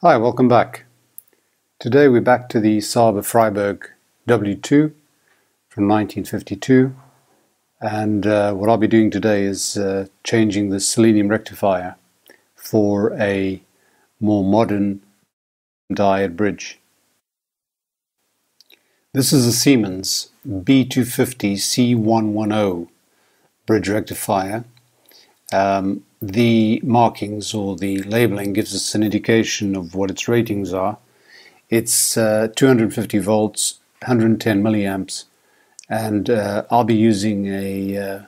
Hi, welcome back. Today we're back to the SABA Freiburg W2 from 1952 and uh, what I'll be doing today is uh, changing the selenium rectifier for a more modern diode bridge. This is a Siemens B250 C110 bridge rectifier. Um, the markings or the labeling gives us an indication of what its ratings are. It's uh, 250 volts, 110 milliamps, and uh, I'll be using a uh,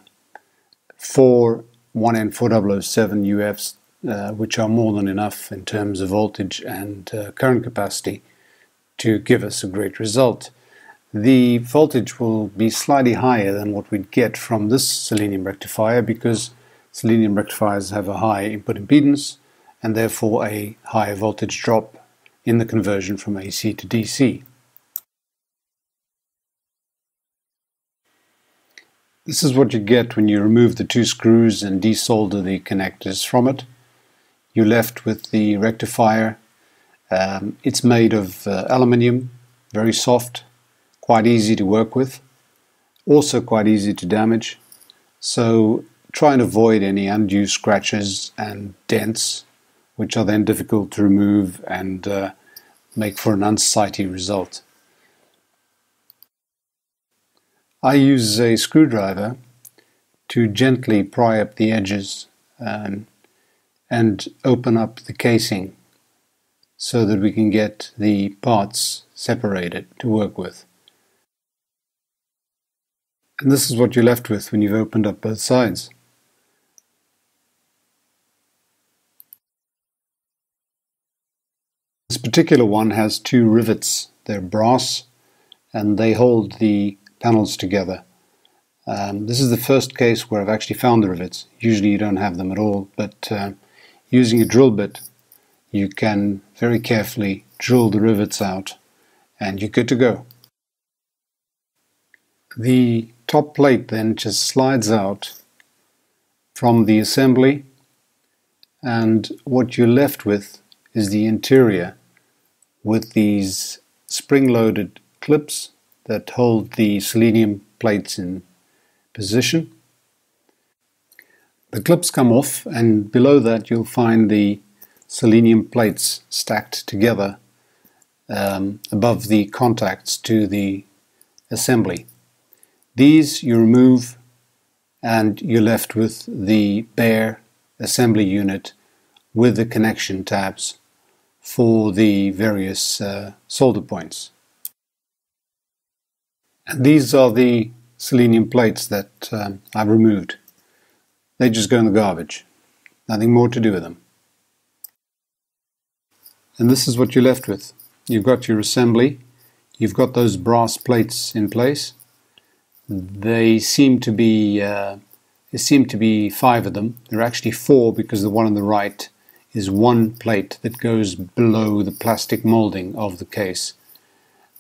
4 1N4007 UFs, uh, which are more than enough in terms of voltage and uh, current capacity to give us a great result. The voltage will be slightly higher than what we'd get from this selenium rectifier because selenium rectifiers have a high input impedance and therefore a higher voltage drop in the conversion from AC to DC. This is what you get when you remove the two screws and desolder the connectors from it. You're left with the rectifier. Um, it's made of uh, aluminium, very soft, quite easy to work with, also quite easy to damage. So try and avoid any undue scratches and dents, which are then difficult to remove and uh, make for an unsightly result. I use a screwdriver to gently pry up the edges um, and open up the casing so that we can get the parts separated to work with. And this is what you're left with when you've opened up both sides. This particular one has two rivets. They're brass and they hold the panels together. Um, this is the first case where I've actually found the rivets. Usually you don't have them at all, but uh, using a drill bit you can very carefully drill the rivets out and you're good to go. The top plate then just slides out from the assembly and what you're left with is the interior with these spring-loaded clips that hold the selenium plates in position. The clips come off and below that you'll find the selenium plates stacked together um, above the contacts to the assembly. These you remove and you're left with the bare assembly unit with the connection tabs for the various uh, solder points. And these are the selenium plates that um, I've removed. They just go in the garbage. Nothing more to do with them. And this is what you're left with. You've got your assembly. You've got those brass plates in place. They seem to be uh, there seem to be five of them. There are actually four because the one on the right is one plate that goes below the plastic molding of the case.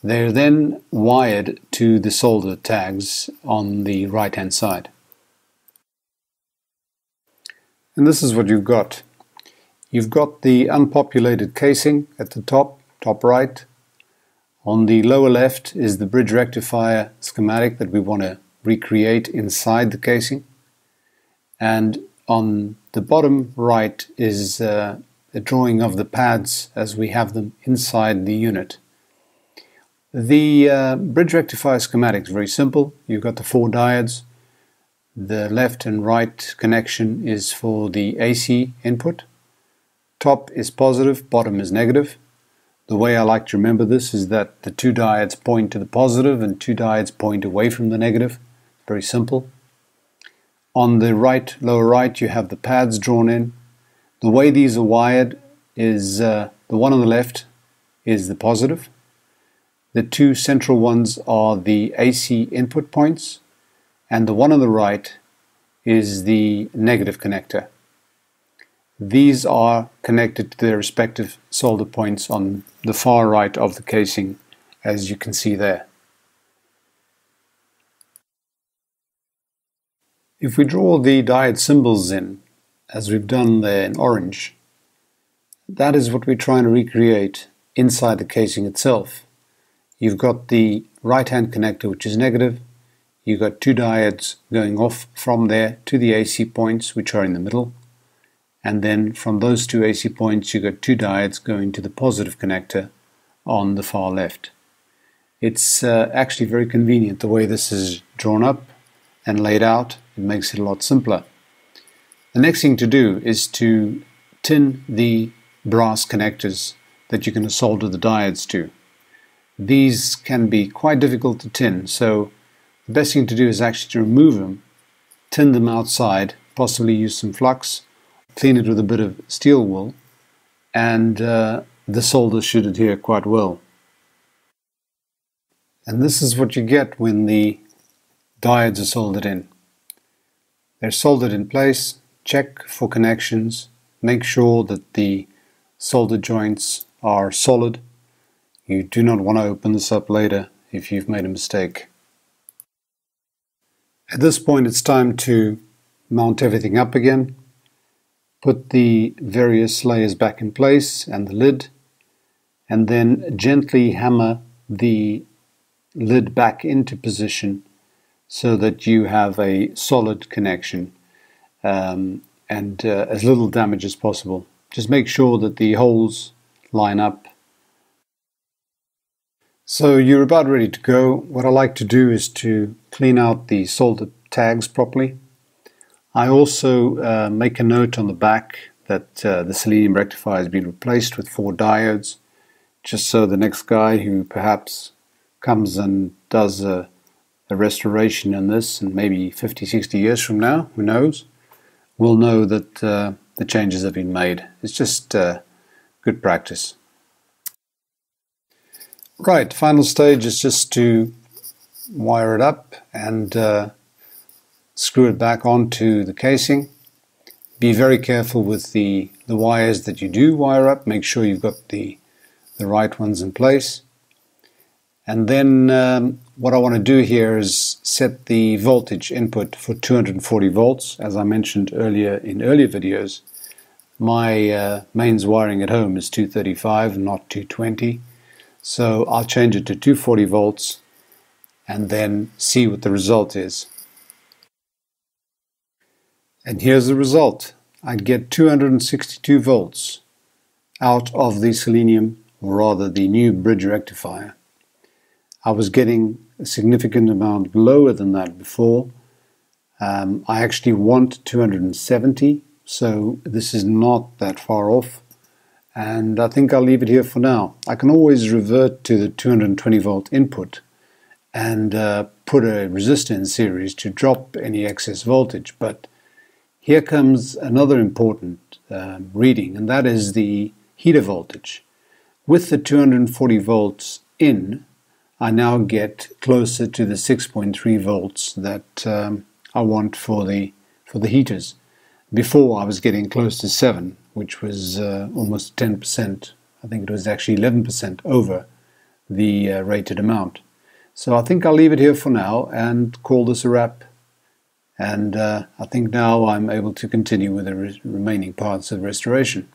They're then wired to the solder tags on the right hand side. And this is what you've got. You've got the unpopulated casing at the top, top right. On the lower left is the bridge rectifier schematic that we want to recreate inside the casing. And on the bottom right is uh, a drawing of the pads as we have them inside the unit. The uh, bridge rectifier schematic is very simple. You've got the four diodes. The left and right connection is for the AC input. Top is positive, bottom is negative. The way I like to remember this is that the two diodes point to the positive and two diodes point away from the negative. Very simple. On the right, lower right, you have the pads drawn in. The way these are wired is uh, the one on the left is the positive. The two central ones are the AC input points, and the one on the right is the negative connector. These are connected to their respective solder points on the far right of the casing, as you can see there. If we draw the diode symbols in, as we've done there in orange, that is what we're trying to recreate inside the casing itself. You've got the right hand connector which is negative, you've got two diodes going off from there to the AC points which are in the middle, and then from those two AC points you've got two diodes going to the positive connector on the far left. It's uh, actually very convenient the way this is drawn up and laid out. It makes it a lot simpler. The next thing to do is to tin the brass connectors that you're going to solder the diodes to. These can be quite difficult to tin, so the best thing to do is actually to remove them, tin them outside, possibly use some flux, clean it with a bit of steel wool, and uh, the solder should adhere quite well. And this is what you get when the diodes are soldered in. They're soldered in place, check for connections, make sure that the solder joints are solid. You do not want to open this up later if you've made a mistake. At this point it's time to mount everything up again, put the various layers back in place and the lid, and then gently hammer the lid back into position so that you have a solid connection um, and uh, as little damage as possible. Just make sure that the holes line up. So you're about ready to go. What I like to do is to clean out the solder tags properly. I also uh, make a note on the back that uh, the selenium rectifier has been replaced with four diodes just so the next guy who perhaps comes and does a, a restoration in this, and maybe 50, 60 years from now, who knows, we'll know that uh, the changes have been made. It's just uh, good practice. Right, final stage is just to wire it up and uh, screw it back onto the casing. Be very careful with the, the wires that you do wire up. Make sure you've got the, the right ones in place. And then um, what I want to do here is set the voltage input for 240 volts. As I mentioned earlier in earlier videos, my uh, mains wiring at home is 235, not 220. So I'll change it to 240 volts and then see what the result is. And here's the result. I get 262 volts out of the selenium, or rather the new bridge rectifier. I was getting a significant amount lower than that before. Um, I actually want 270, so this is not that far off. And I think I'll leave it here for now. I can always revert to the 220 volt input and uh, put a resistor in series to drop any excess voltage. But here comes another important um, reading, and that is the heater voltage. With the 240 volts in, I now get closer to the 6.3 volts that um, I want for the for the heaters. Before I was getting close to 7, which was uh, almost 10%. I think it was actually 11% over the uh, rated amount. So I think I'll leave it here for now and call this a wrap. And uh, I think now I'm able to continue with the re remaining parts of restoration.